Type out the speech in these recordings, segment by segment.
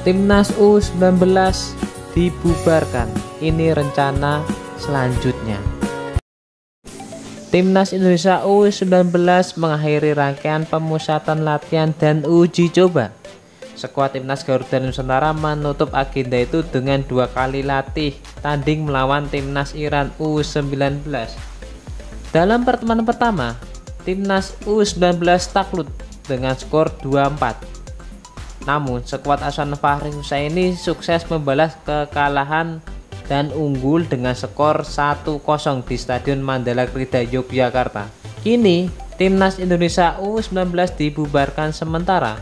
Timnas U19 dibubarkan. Ini rencana selanjutnya. Timnas Indonesia U19 mengakhiri rangkaian pemusatan latihan dan uji coba. Skuad Timnas Garuda Nusantara menutup agenda itu dengan dua kali latih tanding melawan Timnas Iran U19. Dalam pertemuan pertama, Timnas U19 takluk dengan skor 2-4. Namun, skuad asuhan Fahri Husaini sukses membalas kekalahan dan unggul dengan skor 1-0 di Stadion Mandala Krida Yogyakarta. Kini, Timnas Indonesia U19 dibubarkan sementara.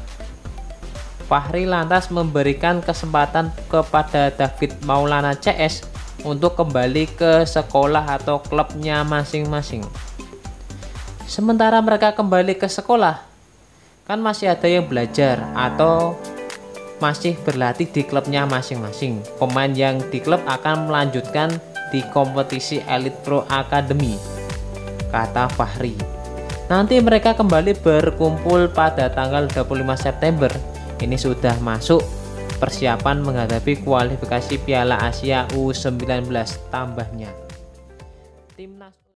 Fahri lantas memberikan kesempatan kepada David Maulana CS untuk kembali ke sekolah atau klubnya masing-masing. Sementara mereka kembali ke sekolah, kan masih ada yang belajar atau masih berlatih di klubnya masing-masing. Pemain yang di klub akan melanjutkan di kompetisi Elite Pro Academy, kata Fahri. Nanti mereka kembali berkumpul pada tanggal 25 September. Ini sudah masuk persiapan menghadapi kualifikasi Piala Asia U19 tambahnya. Timnas